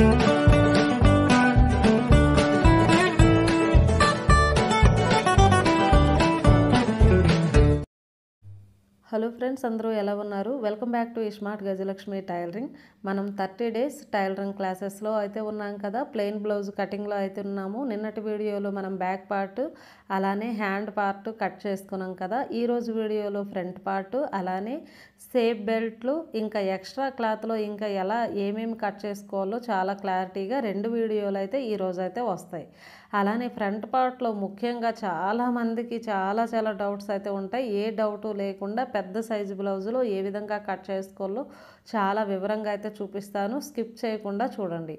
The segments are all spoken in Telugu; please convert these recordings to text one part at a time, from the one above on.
హలో ఫ్రెండ్స్ అందరూ ఎలా ఉన్నారు? Welcome back to smart Gajalakshmi tailoring. మనం థర్టీ డేస్ టైలరింగ్ క్లాసెస్లో అయితే ఉన్నాం కదా ప్లెయిన్ బ్లౌజ్ కటింగ్లో అయితే ఉన్నాము. నిన్నటి వీడియోలో మనం బ్యాక్ పార్ట్ అలానే హ్యాండ్ పార్ట్ కట్ చేసుకున్నాం కదా. ఈరోజు వీడియోలో ఫ్రంట్ పార్ట్ అలానే సేఫ్ బెల్ట్లు ఇంకా ఎక్స్ట్రా క్లాత్లో ఇంకా ఎలా ఏమేమి కట్ చేసుకోవాలో చాలా క్లారిటీగా రెండు వీడియోలు అయితే ఈరోజు అయితే వస్తాయి. అలానే ఫ్రంట్ పార్ట్లో ముఖ్యంగా చాలామందికి చాలా చాలా డౌట్స్ అయితే ఉంటాయి. ఏ డౌట్ లేకుండా పెద్ద సైజు బ్లౌజులో ఏ విధంగా కట్ చేసుకోవాలో చాలా వివరంగా అయితే చూపిస్తాను. స్కిప్ చేయకుండా చూడండి.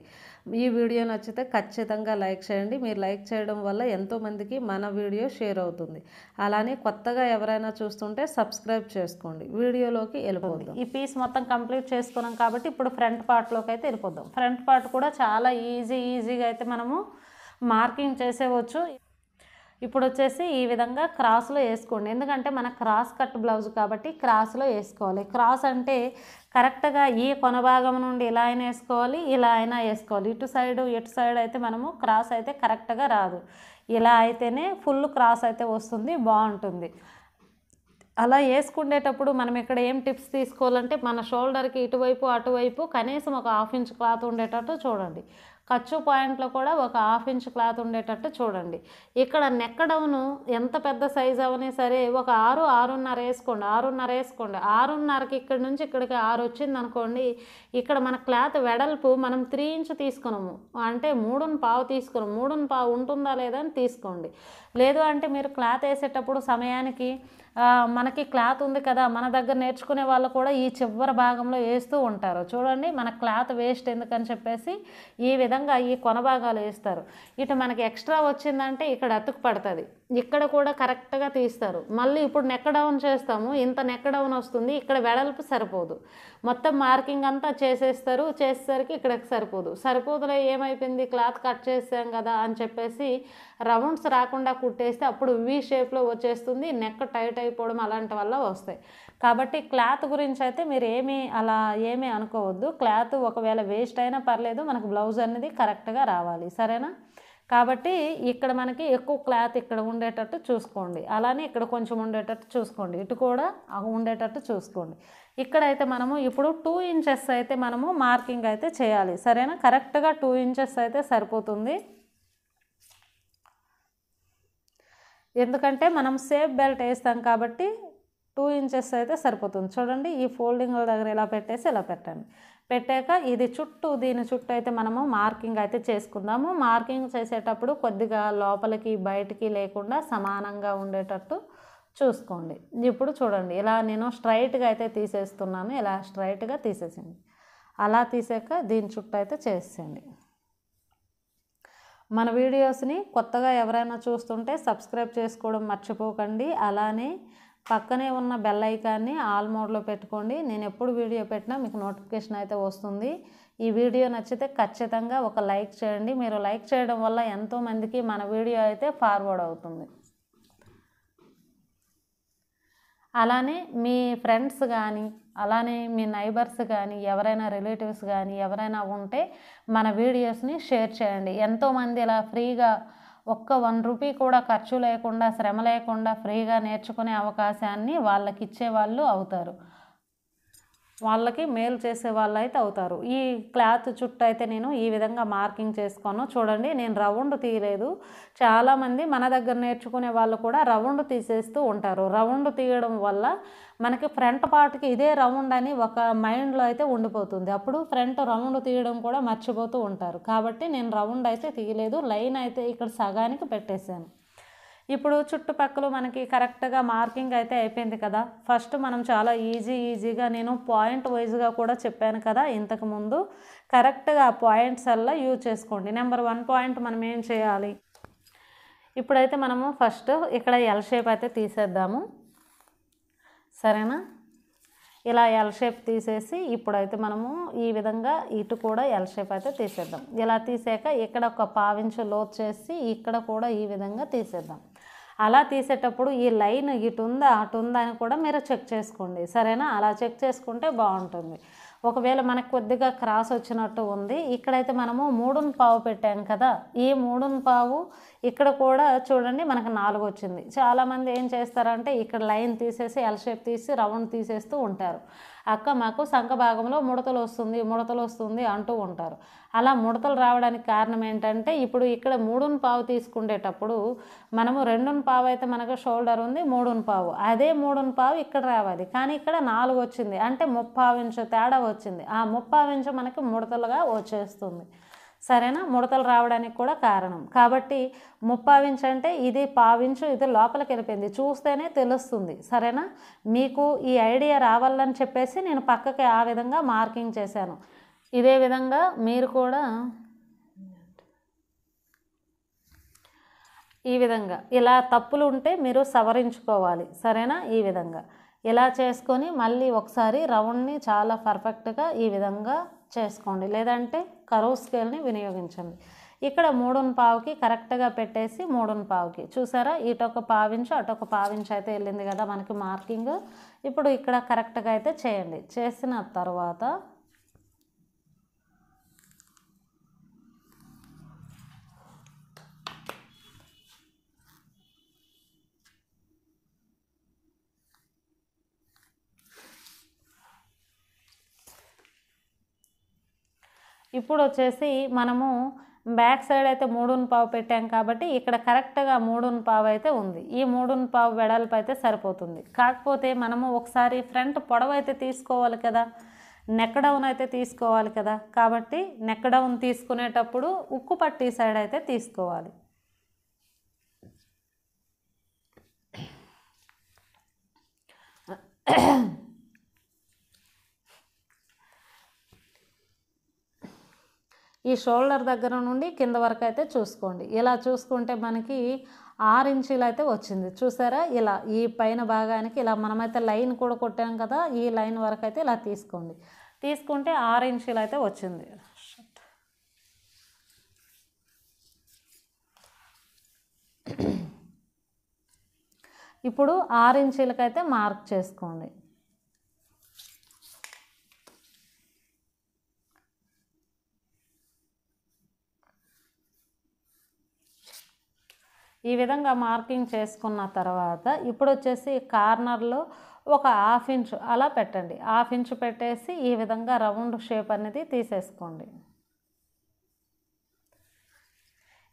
ఈ వీడియో నచ్చితే ఖచ్చితంగా లైక్ చేయండి. మీరు లైక్ చేయడం వల్ల ఎంతోమందికి మన వీడియో షేర్ అవుతుంది. అలానే కొత్తగా ఎవరైనా చూస్తుంటే సబ్స్క్రైబ్ చేసుకోండి. వీడియోలోకి వెళ్ళిపోతుంది ఈ పీస్ మొత్తం కంప్లీట్ చేసుకున్నాం కాబట్టి ఇప్పుడు ఫ్రంట్ పార్ట్లోకి అయితే వెళ్ళిపోదాం. ఫ్రంట్ పార్ట్ కూడా చాలా ఈజీ ఈజీగా అయితే మనము మార్కింగ్ చేసేవచ్చు. ఇప్పుడు వచ్చేసి ఈ విధంగా క్రాస్లో వేసుకోండి. ఎందుకంటే మన క్రాస్ కట్ బ్లౌజ్ కాబట్టి క్రాస్లో వేసుకోవాలి. క్రాస్ అంటే కరెక్ట్గా ఈ కొన భాగం నుండి ఇలా అయినా వేసుకోవాలి ఇలా అయినా వేసుకోవాలి. ఇటు సైడ్ ఇటు సైడ్ అయితే మనము క్రాస్ అయితే కరెక్ట్గా రాదు. ఇలా అయితేనే ఫుల్ క్రాస్ అయితే వస్తుంది బాగుంటుంది. అలా వేసుకునేటప్పుడు మనం ఇక్కడ ఏం టిప్స్ తీసుకోవాలంటే మన షోల్డర్కి ఇటువైపు అటువైపు కనీసం ఒక హాఫ్ ఇంచ్ క్లాత్ ఉండేటట్టు చూడండి. ఖర్చు పాయింట్లో కూడా ఒక హాఫ్ ఇంచ్ క్లాత్ ఉండేటట్టు చూడండి. ఇక్కడ నెక్ డౌన్ ఎంత పెద్ద సైజ్ అవనే సరే ఒక ఆరు ఆరున్నర వేసుకోండి ఆరున్నర వేసుకోండి. ఆరున్నరకి ఇక్కడ నుంచి ఇక్కడికి ఆరు వచ్చింది అనుకోండి ఇక్కడ మన క్లాత్ వెడల్పు మనం త్రీ ఇంచ్ తీసుకున్నాము. అంటే మూడున్న పావు తీసుకున్నాము మూడున్న పావు ఉంటుందా లేదా అని తీసుకోండి. లేదు అంటే మీరు క్లాత్ వేసేటప్పుడు సమయానికి మనకి క్లాత్ ఉంది కదా మన దగ్గర నేర్చుకునే వాళ్ళు కూడా ఈ చివరి భాగంలో వేస్తూ ఉంటారు. చూడండి మన క్లాత్ వేస్ట్ ఎందుకని చెప్పేసి ఈ విధంగా ఈ కొన భాగాలు వేస్తారు. ఇటు మనకి ఎక్స్ట్రా వచ్చిందంటే ఇక్కడ అతుకు పడుతుంది. ఇక్కడ కూడా కరెక్ట్గా తీస్తారు. మళ్ళీ ఇప్పుడు నెక్ డౌన్ చేస్తాము ఇంత నెక్ డౌన్ వస్తుంది ఇక్కడ వెడల్పు సరిపోదు. మొత్తం మార్కింగ్ అంతా చేసేస్తారు చేసేసరికి ఇక్కడికి సరిపోదు. సరిపోదులో ఏమైపోయింది? క్లాత్ కట్ చేసాం కదా అని చెప్పేసి రౌండ్స్ రాకుండా కుట్టేస్తే అప్పుడు వి షేప్లో వచ్చేస్తుంది నెక్ టైట్ అయిపోవడం అలాంటి వల్ల వస్తాయి. కాబట్టి క్లాత్ గురించి అయితే మీరు ఏమీ అలా ఏమీ అనుకోవద్దు. క్లాత్ ఒకవేళ వేస్ట్ అయినా పర్లేదు మనకు బ్లౌజ్ అనేది కరెక్ట్గా రావాలి. సరేనా? కాబట్టి ఇక్కడ మనకి ఎక్కువ క్లాత్ ఇక్కడ ఉండేటట్టు చూసుకోండి. అలానే ఇక్కడ కొంచెం ఉండేటట్టు చూసుకోండి. ఇటు కూడా ఉండేటట్టు చూసుకోండి. ఇక్కడైతే మనము ఇప్పుడు టూ ఇంచెస్ అయితే మనము మార్కింగ్ అయితే చేయాలి. సరేనా? కరెక్ట్గా టూ ఇంచెస్ అయితే సరిపోతుంది. ఎందుకంటే మనం సేఫ్ బెల్ట్ వేస్తాం కాబట్టి టూ ఇంచెస్ అయితే సరిపోతుంది. చూడండి ఈ ఫోల్డింగ్ల దగ్గర ఇలా పెట్టేసి ఇలా పెట్టండి. పెట్టాక ఇది చుట్టూ దీని చుట్టూ అయితే మనము మార్కింగ్ అయితే చేసుకుందాము. మార్కింగ్ చేసేటప్పుడు కొద్దిగా లోపలికి బయటికి లేకుండా సమానంగా ఉండేటట్టు చూసుకోండి. ఇప్పుడు చూడండి ఇలా నేను స్ట్రైట్గా అయితే తీసేస్తున్నాను. ఇలా స్ట్రైట్గా తీసేసింది అలా తీసాక దీని చుట్టూ అయితే చేసేయండి. మన వీడియోస్ని కొత్తగా ఎవరైనా చూస్తుంటే సబ్స్క్రైబ్ చేసుకోవడం మర్చిపోకండి. అలానే పక్కనే ఉన్న బెల్ ఐకాన్ని ఆల్ మోడ్లో పెట్టుకోండి. నేను ఎప్పుడు వీడియో పెట్టినా మీకు నోటిఫికేషన్ అయితే వస్తుంది. ఈ వీడియో నచ్చితే ఖచ్చితంగా ఒక లైక్ చేయండి. మీరు లైక్ చేయడం వల్ల ఎంతోమందికి మన వీడియో అయితే ఫార్వర్డ్ అవుతుంది. అలానే మీ ఫ్రెండ్స్ కానీ అలానే మీ నైబర్స్ కానీ ఎవరైనా రిలేటివ్స్ కానీ ఎవరైనా ఉంటే మన వీడియోస్ని షేర్ చేయండి. ఎంతోమంది ఇలా ఫ్రీగా ఒక్క వన్ రూపీ కూడా ఖర్చు లేకుండా శ్రమ లేకుండా ఫ్రీగా నేర్చుకునే అవకాశాన్ని వాళ్ళకి ఇచ్చే వాళ్ళు అవుతారు. వాళ్ళకి మేలు చేసే వాళ్ళు అయితే అవుతారు. ఈ క్లాత్ చుట్టూ అయితే నేను ఈ విధంగా మార్కింగ్ చేసుకోను. చూడండి నేను రౌండ్ తీయలేదు. చాలామంది మన దగ్గర నేర్చుకునే వాళ్ళు కూడా రౌండ్ తీసేస్తూ ఉంటారు. రౌండ్ తీయడం వల్ల మనకి ఫ్రంట్ పార్ట్కి ఇదే రౌండ్ అని ఒక మైండ్లో అయితే ఉండిపోతుంది. అప్పుడు ఫ్రంట్ రౌండ్ తీయడం కూడా మర్చిపోతూ ఉంటారు. కాబట్టి నేను రౌండ్ అయితే తీయలేదు. లైన్ అయితే ఇక్కడ సగానికి పెట్టేశాను. ఇప్పుడు చుట్టుపక్కల మనకి కరెక్ట్గా మార్కింగ్ అయితే అయిపోయింది కదా. ఫస్ట్ మనం చాలా ఈజీ ఈజీగా నేను పాయింట్ వైజ్గా కూడా చెప్పాను కదా ఇంతకుముందు కరెక్ట్గా ఆ పాయింట్స్ అలా యూజ్ చేసుకోండి. నెంబర్ వన్ పాయింట్ మనం ఏం చేయాలి? ఇప్పుడైతే మనము ఫస్ట్ ఇక్కడ ఎల్ షేప్ అయితే తీసేద్దాము. సరేనా? ఇలా ఎల్ షేప్ తీసేసి ఇప్పుడైతే మనము ఈ విధంగా ఇటు కూడా ఎల్ షేప్ అయితే తీసేద్దాం. ఇలా తీసాక ఇక్కడ ఒక పావించు లోతు చేసి ఇక్కడ కూడా ఈ విధంగా తీసేద్దాం. అలా తీసేటప్పుడు ఈ లైన్ ఇటు ఉందా అటు ఉందా అని కూడా మీరు చెక్ చేసుకోండి. సరేనా? అలా చెక్ చేసుకుంటే బాగుంటుంది. ఒకవేళ మనకు కొద్దిగా క్రాస్ వచ్చినట్టు ఉంది ఇక్కడైతే మనము మూడున్ పావు పెట్టాం కదా ఈ మూడున్ పావు ఇక్కడ కూడా చూడండి మనకు నాలుగు వచ్చింది. చాలామంది ఏం చేస్తారంటే ఇక్కడ లైన్ తీసేసి ఎల్ షేప్ తీసి రౌండ్ తీసేస్తూ ఉంటారు. అక్క మాకు సంఖ భాగంలో ముడతలు వస్తుంది ముడతలు వస్తుంది అంటూ ఉంటారు. అలా ముడతలు రావడానికి కారణం ఏంటంటే ఇప్పుడు ఇక్కడ మూడున్ పావు తీసుకునేటప్పుడు మనము రెండున్ పావు అయితే మనకు షోల్డర్ ఉంది మూడున్ పావు. అదే మూడున్ పావు ఇక్కడ రావాలి. కానీ ఇక్కడ నాలుగు వచ్చింది అంటే ముప్పావించు తేడా వచ్చింది. ఆ ముప్పావించు మనకి ముడతలుగా వచ్చేస్తుంది. సరేనా? ముడతలు రావడానికి కూడా కారణం. కాబట్టి ముప్పావించు అంటే ఇది పావించు ఇది లోపలికి వెళ్ళిపోయింది. చూస్తేనే తెలుస్తుంది. సరేనా? మీకు ఈ ఐడియా రావాలని చెప్పేసి నేను పక్కకి ఆ విధంగా మార్కింగ్ చేశాను. ఇదే విధంగా మీరు కూడా ఈ విధంగా. ఇలా తప్పులు ఉంటే మీరు సవరించుకోవాలి. సరేనా? ఈ విధంగా. ఇలా చేసుకొని మళ్ళీ ఒకసారి రౌండ్ని చాలా పర్ఫెక్ట్గా ఈ విధంగా చేసుకోండి. లేదంటే కరువు స్కేల్ని వినియోగించండి. ఇక్కడ మూడున్న పావుకి కరెక్ట్గా పెట్టేసి మూడున్న పావుకి. చూసారా? ఇటొక పావించు అటొక పావించు అయితే వెళ్ళింది కదా మనకి మార్కింగ్. ఇప్పుడు ఇక్కడ కరెక్ట్గా అయితే చేయండి. చేసిన తర్వాత ఇప్పుడు వచ్చేసి మనము బ్యాక్ సైడ్ అయితే మూడున్ పావు పెట్టాం కాబట్టి ఇక్కడ కరెక్ట్గా మూడున్ పావు అయితే ఉంది. ఈ మూడున్ పావు వెడల్పు అయితే సరిపోతుంది. కాకపోతే మనము ఒకసారి ఫ్రంట్ పొడవు అయితే తీసుకోవాలి కదా నెక్ డౌన్ అయితే తీసుకోవాలి కదా కాబట్టి నెక్ డౌన్ తీసుకునేటప్పుడు ఉక్కు పట్టి సైడ్ అయితే తీసుకోవాలి. ఈ షోల్డర్ దగ్గర నుండి కింద వరకు అయితే చూసుకోండి. ఇలా చూసుకుంటే మనకి ఆరు ఇంచీలు అయితే వచ్చింది. చూసారా? ఇలా ఈ పైన భాగానికి ఇలా మనమైతే లైన్ కూడా కొట్టాం కదా ఈ లైన్ వరకు అయితే ఇలా తీసుకోండి. తీసుకుంటే ఆరు ఇంచీలు అయితే వచ్చింది. ఇప్పుడు ఆరు ఇంచీలకైతే మార్క్ చేసుకోండి. ఈ విధంగా మార్కింగ్ చేసుకున్న తర్వాత ఇప్పుడు వచ్చేసి కార్నర్లో ఒక హాఫ్ ఇంచ్ అలా పెట్టండి. హాఫ్ ఇంచ్ పెట్టేసి ఈ విధంగా రౌండ్ షేప్ అనేది తీసేసుకోండి.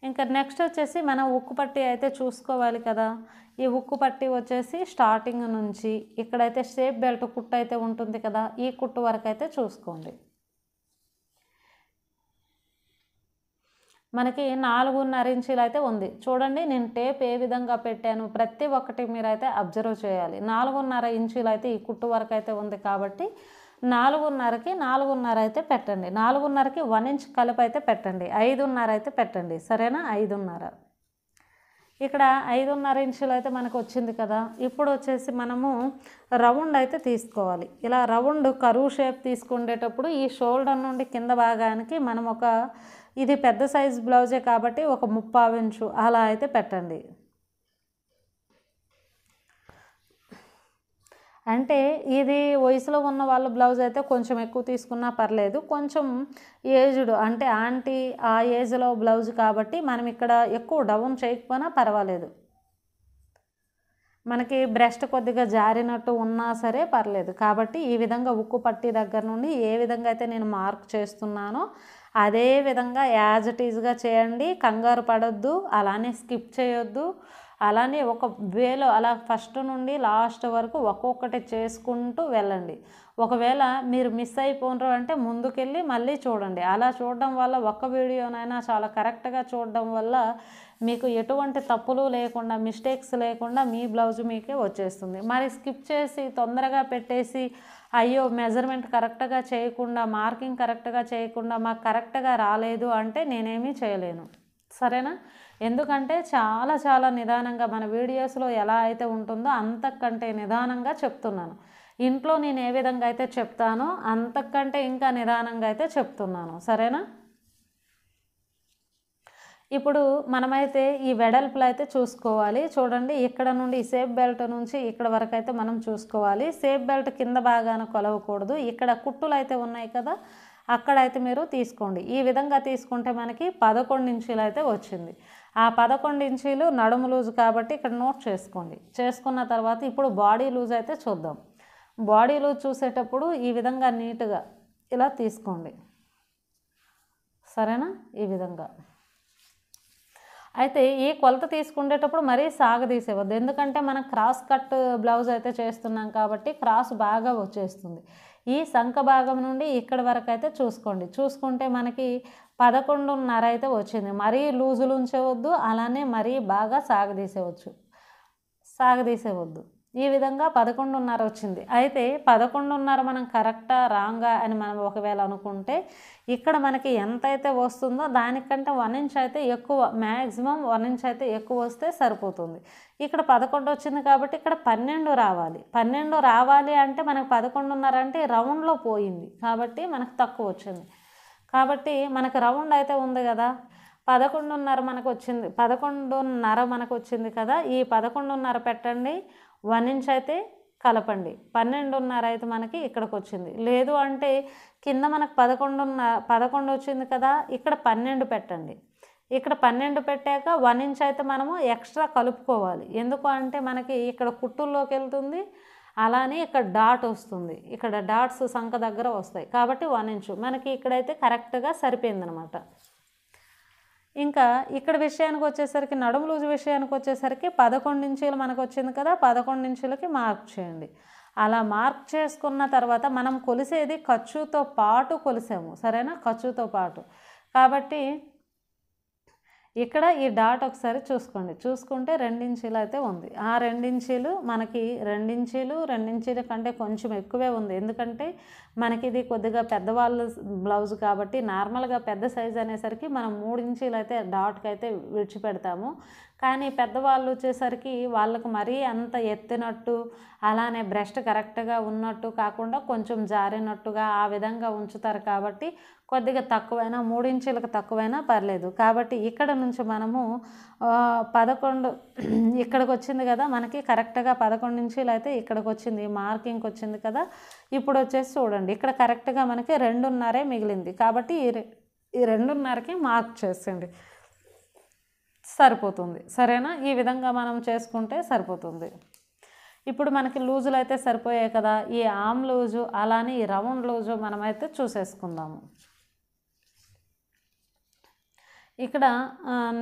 ఇంకా నెక్స్ట్ వచ్చేసి మనం ఉక్కు పట్టి అయితే చూసుకోవాలి కదా. ఈ ఉక్కు పట్టి వచ్చేసి స్టార్టింగ్ నుంచి ఇక్కడైతే షేప్ బెల్ట్ కుట్టు అయితే ఉంటుంది కదా. ఈ కుట్టు వరకు అయితే చూసుకోండి. మనకి నాలుగున్నర ఇంచీలు అయితే ఉంది. చూడండి నేను టేప్ ఏ విధంగా పెట్టాను? ప్రతి ఒక్కటి మీరైతే అబ్జర్వ్ చేయాలి. నాలుగున్నర ఇంచీలు అయితే ఈ కుట్టు వరకు అయితే ఉంది కాబట్టి నాలుగున్నరకి నాలుగున్నర అయితే పెట్టండి. నాలుగున్నరకి వన్ ఇంచ్ కలిపి అయితే పెట్టండి. ఐదున్నర అయితే పెట్టండి. సరేనా? ఐదున్నర. ఇక్కడ ఐదున్నర ఇంచులు అయితే మనకు వచ్చింది కదా. ఇప్పుడు వచ్చేసి మనము రౌండ్ అయితే తీసుకోవాలి. ఇలా రౌండ్ కరువు షేప్ తీసుకుండేటప్పుడు ఈ షోల్డర్ నుండి కింద భాగానికి మనం ఒక ఇది పెద్ద సైజ్ బ్లౌజే కాబట్టి ఒక ముప్పావు ఇంచు. అలా అయితే పెట్టండి. అంటే ఇది వయసులో ఉన్న వాళ్ళ బ్లౌజ్ అయితే కొంచెం ఎక్కువ తీసుకున్నా పర్లేదు. కొంచెం ఏజ్డ్ అంటే ఆంటీ ఆ ఏజ్లో బ్లౌజ్ కాబట్టి మనం ఇక్కడ ఎక్కువ డౌన్ చేయకపోయినా పర్వాలేదు. మనకి బ్రెస్ట్ కొద్దిగా జారినట్టు ఉన్నా సరే పర్లేదు. కాబట్టి ఈ విధంగా ఉక్కు పట్టి దగ్గర నుండి ఏ విధంగా అయితే నేను మార్క్ చేస్తున్నానో అదే విధంగా యాజ్ ఇట్ ఈజ్గా చేయండి కంగారు పడొద్దు అలానే స్కిప్ చేయొద్దు. అలానే ఒక వేలో అలా ఫస్ట్ నుండి లాస్ట్ వరకు ఒక్కొక్కటి చేసుకుంటూ వెళ్ళండి. ఒకవేళ మీరు మిస్ అయిపోయినారు అంటే ముందుకెళ్ళి మళ్ళీ చూడండి. అలా చూడడం వల్ల ఒక్క వీడియోనైనా చాలా కరెక్ట్గా చూడడం వల్ల మీకు ఎటువంటి తప్పులు లేకుండా మిస్టేక్స్ లేకుండా మీ బ్లౌజ్ మీకే వచ్చేస్తుంది. మరి స్కిప్ చేసి తొందరగా పెట్టేసి అయ్యో మెజర్మెంట్ కరెక్ట్గా చేయకుండా మార్కింగ్ కరెక్ట్గా చేయకుండా మాకు కరెక్ట్గా రాలేదు అంటే నేనేమీ చేయలేను. సరేనా? ఎందుకంటే చాలా చాలా నిదానంగా మన వీడియోస్లో ఎలా అయితే ఉంటుందో అంతకంటే నిదానంగా చెప్తున్నాను. ఇంట్లో నేను ఏ విధంగా అయితే చెప్తానో అంతకంటే ఇంకా నిదానంగా అయితే చెప్తున్నాను. సరేనా? ఇప్పుడు మనమైతే ఈ వెడల్పులు అయితే చూసుకోవాలి. చూడండి ఇక్కడ నుండి ఈ సేఫ్ బెల్ట్ నుంచి ఇక్కడ వరకు అయితే మనం చూసుకోవాలి. సేఫ్ బెల్ట్ కింద భాగాన కొలవకూడదు. ఇక్కడ కుట్టులు అయితే ఉన్నాయి కదా అక్కడైతే మీరు తీసుకోండి. ఈ విధంగా తీసుకుంటే మనకి పదకొండు ఇంచీలు అయితే వచ్చింది. ఆ పదకొండు ఇంచీలు నడుము లూజ్ కాబట్టి ఇక్కడ నోట్ చేసుకోండి. చేసుకున్న తర్వాత ఇప్పుడు బాడీ లూజ్ అయితే చూద్దాం. బాడీ లూజ్ చూసేటప్పుడు ఈ విధంగా నీట్గా ఇలా తీసుకోండి. సరేనా? ఈ విధంగా. అయితే ఈ కొలత తీసుకునేటప్పుడు మరీ సాగదీసేవద్దు. ఎందుకంటే మనం క్రాస్ కట్ బ్లౌజ్ అయితే చేస్తున్నాం కాబట్టి క్రాస్ బాగా వచ్చేస్తుంది. ఈ సంఖ భాగం నుండి ఇక్కడ వరకు అయితే చూసుకోండి. చూసుకుంటే మనకి పదకొండున్నర అయితే వచ్చింది. మరీ లూజులు ఉంచవద్దు అలానే మరీ బాగా సాగదీసేవచ్చు. సాగదీసేవద్దు. ఈ విధంగా పదకొండున్నర వచ్చింది. అయితే పదకొండున్నర మనం కరెక్టా రాంగా అని మనం ఒకవేళ అనుకుంటే ఇక్కడ మనకి ఎంత అయితే వస్తుందో దానికంటే వన్ ఇంచ్ అయితే ఎక్కువ మ్యాక్సిమం వన్ ఇంచ్ అయితే ఎక్కువ వస్తే సరిపోతుంది. ఇక్కడ పదకొండు వచ్చింది కాబట్టి ఇక్కడ పన్నెండు రావాలి. పన్నెండు రావాలి అంటే మనకు పదకొండున్నర అంటే రౌండ్లో పోయింది కాబట్టి మనకు తక్కువ వచ్చింది. కాబట్టి మనకు రౌండ్ అయితే ఉంది కదా. పదకొండున్నర మనకు వచ్చింది పదకొండున్నర మనకు వచ్చింది కదా. ఈ పదకొండున్నర పెట్టండి. వన్ ఇంచ్ అయితే కలపండి. పన్నెండున్నర అయితే మనకి ఇక్కడికి వచ్చింది లేదు అంటే కింద మనకు పదకొండున్న పదకొండు వచ్చింది కదా ఇక్కడ పన్నెండు పెట్టండి. ఇక్కడ పన్నెండు పెట్టాక వన్ ఇంచ్ అయితే మనము ఎక్స్ట్రా కలుపుకోవాలి. ఎందుకు అంటే మనకి ఇక్కడ కుట్టుల్లోకి వెళ్తుంది అలానే ఇక్కడ డాట్ వస్తుంది. ఇక్కడ డాట్స్ సంఖ దగ్గర వస్తాయి. కాబట్టి వన్ ఇంచు. మనకి ఇక్కడైతే కరెక్ట్గా సరిపోయిందనమాట. ఇంకా ఇక్కడ విషయానికి వచ్చేసరికి నడుము లూజు విషయానికి వచ్చేసరికి పదకొండు ఇంచులు మనకు వచ్చింది కదా పదకొండు ఇంచులకి మార్క్ చేయండి. అలా మార్క్ చేసుకున్న తర్వాత మనం కొలిసేది ఖర్చుతో పాటు కొలిసాము సరేనా? ఖర్చుతో పాటు. కాబట్టి ఇక్కడ ఈ డాట్ ఒకసారి చూసుకోండి. చూసుకుంటే రెండించీలు అయితే ఉంది. ఆ రెండించీలు మనకి రెండించీలు రెండించీల కంటే కొంచెం ఎక్కువే ఉంది. ఎందుకంటే మనకి ఇది కొద్దిగా పెద్దవాళ్ళ బ్లౌజ్ కాబట్టి నార్మల్గా పెద్ద సైజ్ అనేసరికి మనం మూడు ఇంచీలు అయితే డాట్కి అయితే విడిచిపెడతాము. కానీ పెద్దవాళ్ళు వచ్చేసరికి వాళ్ళకు మరీ అంత ఎత్తినట్టు అలానే బ్రెస్ట్ కరెక్ట్గా ఉన్నట్టు కాకుండా కొంచెం జారినట్టుగా ఆ విధంగా ఉంచుతారు కాబట్టి కొద్దిగా తక్కువైనా మూడించీలకు తక్కువైనా పర్లేదు. కాబట్టి ఇక్కడ నుంచి మనము పదకొండు ఇక్కడికి వచ్చింది కదా మనకి కరెక్ట్గా పదకొండు ఇంచీలు అయితే ఇక్కడికి వచ్చింది మార్కింగ్ వచ్చింది కదా. ఇప్పుడు వచ్చేసి చూడండి ఇక్కడ కరెక్ట్గా మనకి రెండున్నరే మిగిలింది. కాబట్టి ఈ రె- ఈ రెండున్నరకి మార్క్ చేసేయండి. సరిపోతుంది. సరేనా? ఈ విధంగా మనం చేసుకుంటే సరిపోతుంది. ఇప్పుడు మనకి లూజులు అయితే సరిపోయాయి కదా. ఈ ఆమ్ లూజు అలానే ఈ రౌండ్ లూజు మనమైతే చూసేసుకుందాము. ఇక్కడ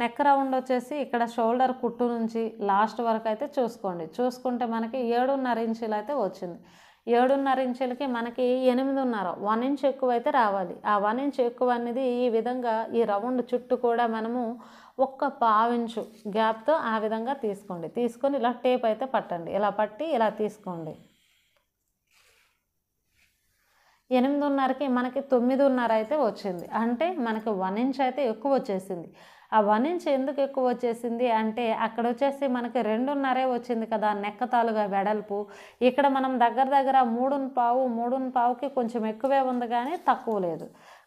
నెక్ రౌండ్ వచ్చేసి ఇక్కడ షోల్డర్ కుట్టు నుంచి లాస్ట్ వరకు అయితే చూసుకోండి. చూసుకుంటే మనకి ఏడున్నర ఇంచులు అయితే వచ్చింది. ఏడున్నర ఇంచులకి మనకి ఎనిమిదిన్నర వన్ ఇంచ్ ఎక్కువ అయితే రావాలి. ఆ వన్ ఇంచ్ ఎక్కువ అనేది ఈ విధంగా ఈ రౌండ్ చుట్టూ కూడా మనము ఒక్క పావించు గ్యాప్తో ఆ విధంగా తీసుకోండి. తీసుకొని ఇలా టేప్ అయితే పట్టండి. ఇలా పట్టి ఇలా తీసుకోండి. ఎనిమిదిన్నరకి మనకి తొమ్మిదిన్నర అయితే వచ్చింది. అంటే మనకి వన్ ఇంచ్ అయితే ఎక్కువ వచ్చేసింది. ఆ వన్ ఇంచ్ ఎందుకు ఎక్కువ వచ్చేసింది అంటే అక్కడ వచ్చేసి మనకి రెండున్నరే వచ్చింది కదా నెక్కతాలుగా వెడల్పు. ఇక్కడ మనం దగ్గర దగ్గర మూడున్ పావు మూడున్ పావుకి కొంచెం ఎక్కువే ఉంది కానీ తక్కువ లేదు.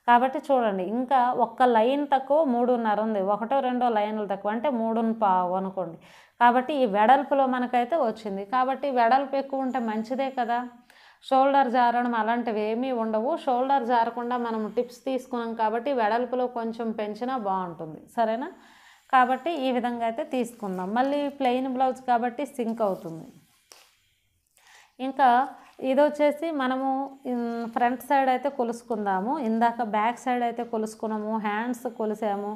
కాబట్టి చూడండి ఇంకా ఒక్క లైన్ తక్కువ మూడున్నర ఉంది. ఒకటో రెండో లైన్లు తక్కువ. అంటే మూడున్ పావు అనుకోండి. కాబట్టి ఈ వెడల్పులో మనకైతే వచ్చింది. కాబట్టి వెడల్పు ఎక్కువ ఉంటే మంచిదే కదా. షోల్డర్ జారడం అలాంటివి ఏమీ ఉండవు. షోల్డర్ జారకుండా మనం టిప్స్ తీసుకున్నాం కాబట్టి వెడల్పులో కొంచెం పెంచినా బాగుంటుంది. సరేనా? కాబట్టి ఈ విధంగా అయితే తీసుకుందాం. మళ్ళీ ప్లెయిన్ బ్లౌజ్ కాబట్టి సింక్ అవుతుంది. ఇంకా ఇది వచ్చేసి మనము ఫ్రంట్ సైడ్ అయితే కొలుసుకుందాము. ఇందాక బ్యాక్ సైడ్ అయితే కొలుసుకున్నాము హ్యాండ్స్ కొలిసాము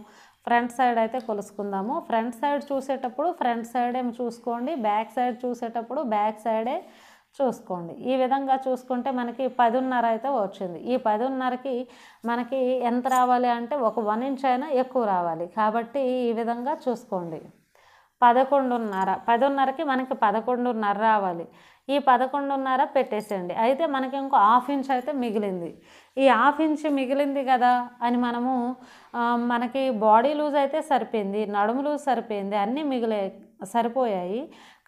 ఫ్రంట్ సైడ్ అయితే కొలుసుకుందాము. ఫ్రంట్ సైడ్ చూసేటప్పుడు ఫ్రంట్ సైడ్ చూసుకోండి బ్యాక్ సైడ్ చూసేటప్పుడు బ్యాక్ సైడే చూసుకోండి. ఈ విధంగా చూసుకుంటే మనకి పదిన్నర అయితే వచ్చింది. ఈ పదిన్నరకి మనకి ఎంత రావాలి అంటే ఒక వన్ ఇంచ్ అయినా ఎక్కువ రావాలి. కాబట్టి ఈ విధంగా చూసుకోండి. పదకొండున్నర. పదిన్నరకి మనకి పదకొండున్నర రావాలి. ఈ పదకొండున్నర పెట్టేసేయండి. అయితే మనకి ఇంకో హాఫ్ ఇంచ్ అయితే మిగిలింది. ఈ హాఫ్ ఇంచ్ మిగిలింది కదా అని మనము మనకి బాడీ లూజ్ అయితే సరిపోయింది నడుము లూజ్ సరిపోయింది అన్నీ మిగిలే సరిపోయాయి.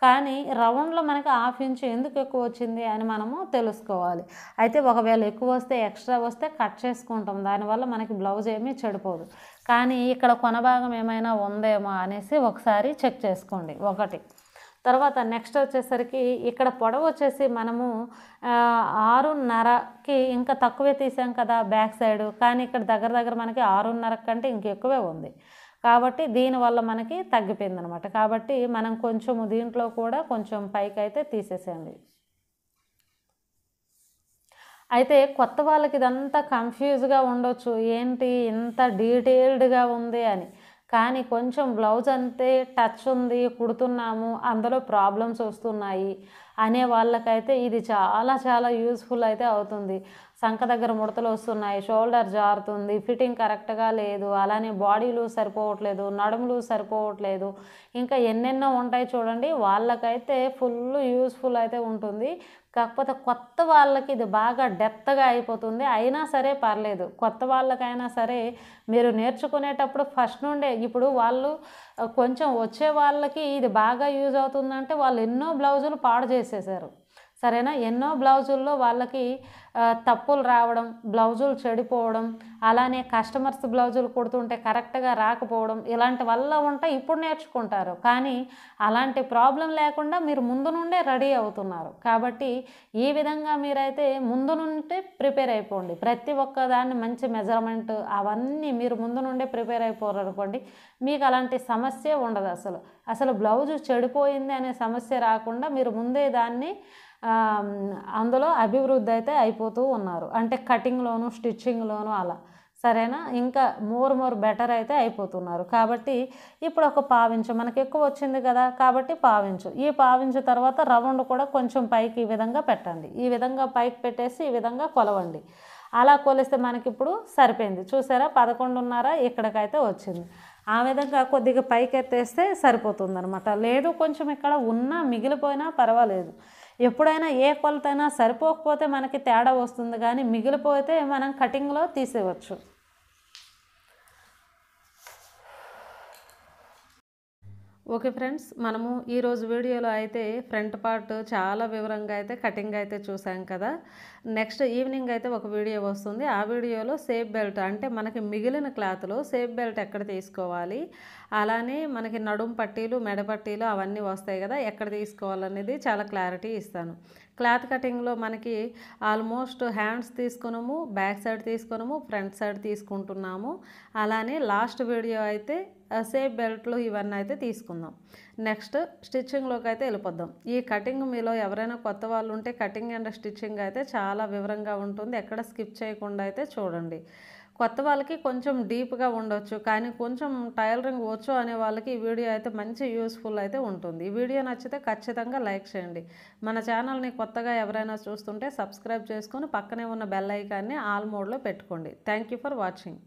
కానీ రౌండ్లో మనకి హాఫ్ ఇంచ్ ఎందుకు ఎక్కువ వచ్చింది అని మనము తెలుసుకోవాలి. అయితే ఒకవేళ ఎక్కువ వస్తే ఎక్స్ట్రా వస్తే కట్ చేసుకుంటాం. దానివల్ల మనకి బ్లౌజ్ ఏమీ చెడిపోదు. కానీ ఇక్కడ కొన భాగం ఏమైనా ఉందేమో అనేసి ఒకసారి చెక్ చేసుకోండి. ఒకటి. తర్వాత నెక్స్ట్ వచ్చేసరికి ఇక్కడ పొడవు వచ్చేసి మనము ఆరున్నరకి ఇంకా తక్కువే తీసాం కదా బ్యాక్ సైడ్ కానీ ఇక్కడ దగ్గర దగ్గర మనకి ఆరున్నర కంటే ఇంకెక్కువే ఉంది. కాబట్టి దీనివల్ల మనకి తగ్గిపోయింది అనమాట కాబట్టి మనం కొంచెం దీంట్లో కూడా కొంచెం పైకి అయితే తీసేసేయండి. అయితే కొత్త వాళ్ళకి ఇదంతా కన్ఫ్యూజ్గా ఉండొచ్చు. ఏంటి ఇంత డీటెయిల్డ్గా ఉంది అని. కానీ కొంచెం బ్లౌజ్ అంతే టచ్ ఉంది కుడుతున్నాము అందులో ప్రాబ్లమ్స్ వస్తున్నాయి అనే వాళ్ళకైతే ఇది చాలా చాలా యూస్ఫుల్ అయితే అవుతుంది. సంఖ దగ్గర ముడతలు వస్తున్నాయి షోల్డర్ జారుతుంది ఫిట్టింగ్ కరెక్ట్గా లేదు అలానే బాడీలు సరిపోవట్లేదు నడుములు సరిపోవట్లేదు ఇంకా ఎన్నెన్నో ఉంటాయి చూడండి. వాళ్ళకైతే ఫుల్ యూస్ఫుల్ అయితే ఉంటుంది. కాకపోతే కొత్త వాళ్ళకి ఇది బాగా డెప్త్గా అయిపోతుంది. అయినా సరే పర్లేదు. కొత్త వాళ్ళకైనా సరే మీరు నేర్చుకునేటప్పుడు ఫస్ట్ నుండే ఇప్పుడు వాళ్ళు కొంచెం వచ్చే వాళ్ళకి ఇది బాగా యూజ్ అవుతుందంటే వాళ్ళు ఎన్నో బ్లౌజులు పాడు చేసేసారు. సరేనా? ఎన్నో బ్లౌజుల్లో వాళ్ళకి తప్పులు రావడం బ్లౌజులు చెడిపోవడం అలానే కస్టమర్స్ బ్లౌజులు కుడుతుంటే కరెక్ట్గా రాకపోవడం ఇలాంటి వల్ల ఉంటే ఇప్పుడు నేర్చుకుంటారు. కానీ అలాంటి ప్రాబ్లం లేకుండా మీరు ముందు నుండే రెడీ అవుతున్నారు. కాబట్టి ఈ విధంగా మీరైతే ముందు నుండే ప్రిపేర్ అయిపోండి. ప్రతి ఒక్క దాన్ని మంచి మెజర్మెంట్ అవన్నీ మీరు ముందు నుండే ప్రిపేర్ అయిపోరు అనుకోండి మీకు అలాంటి సమస్య ఉండదు అసలు. అసలు బ్లౌజు చెడిపోయింది అనే సమస్య రాకుండా మీరు ముందే దాన్ని అందులో అభివృద్ధి అయితే అయిపోతూ ఉన్నారు. అంటే కటింగ్లోను స్టిచ్చింగ్లోను అలా. సరేనా? ఇంకా మోర్ మోర్ బెటర్ అయితే అయిపోతున్నారు. కాబట్టి ఇప్పుడు ఒక పావించు. మనకి ఎక్కువ వచ్చింది కదా? కాబట్టి పావించు. ఈ పావించు తర్వాత రౌండ్ కూడా కొంచెం పైకి ఈ విధంగా పెట్టండి. ఈ విధంగా పైకి పెట్టేసి ఈ విధంగా కొలవండి. అలా కొలిస్తే మనకి ఇప్పుడు సరిపోయింది. చూసారా? పదకొండున్నర ఇక్కడికైతే వచ్చింది. ఆ విధంగా కొద్దిగా పైకి ఎత్తేస్తే సరిపోతుంది అనమాట లేదు కొంచెం ఇక్కడ ఉన్నా మిగిలిపోయినా పర్వాలేదు. ఎప్పుడైనా ఏ కొలతైనా సరిపోకపోతే మనకి తేడా వస్తుంది కానీ మిగిలిపోతే మనం కటింగ్లో తీసేయవచ్చు. ఓకే ఫ్రెండ్స్ మనము ఈరోజు వీడియోలో అయితే ఫ్రంట్ పార్ట్ చాలా వివరంగా అయితే కటింగ్ అయితే చూసాం కదా. నెక్స్ట్ ఈవినింగ్ అయితే ఒక వీడియో వస్తుంది. ఆ వీడియోలో సేఫ్ బెల్ట్ అంటే మనకి మిగిలిన క్లాత్లో సేఫ్ బెల్ట్ ఎక్కడ తీసుకోవాలి? అలానే మనకి నడుం పట్టీలు మెడ పట్టీలు అవన్నీ వస్తాయి కదా ఎక్కడ తీసుకోవాలనేది చాలా క్లారిటీ ఇస్తాను. క్లాత్ కటింగ్లో మనకి ఆల్మోస్ట్ హ్యాండ్స్ తీసుకున్నాము బ్యాక్ సైడ్ తీసుకున్నాము ఫ్రంట్ సైడ్ తీసుకుంటున్నాము. అలానే లాస్ట్ వీడియో అయితే సేఫ్ బెల్ట్లు ఇవన్నీ అయితే తీసుకుందాం. నెక్స్ట్ స్టిచ్చింగ్లోకి అయితే వెళ్ళిపోద్దాం. ఈ కటింగ్ మీలో ఎవరైనా కొత్త వాళ్ళు ఉంటే కటింగ్ అండ్ స్టిచ్చింగ్ అయితే చాలా వివరంగా ఉంటుంది. ఎక్కడ స్కిప్ చేయకుండా అయితే చూడండి. కొత్త వాళ్ళకి కొంచెం డీప్గా ఉండొచ్చు కానీ కొంచెం టైలరింగ్ వచ్చు అనే వాళ్ళకి ఈ వీడియో అయితే మంచి యూస్ఫుల్ అయితే ఉంటుంది. ఈ వీడియో నచ్చితే ఖచ్చితంగా లైక్ చేయండి. మన ఛానల్ని కొత్తగా ఎవరైనా చూస్తుంటే సబ్స్క్రైబ్ చేసుకొని పక్కనే ఉన్న బెల్ ఐకాన్ని ఆల్ మోడ్లో పెట్టుకోండి. Thank you for watching.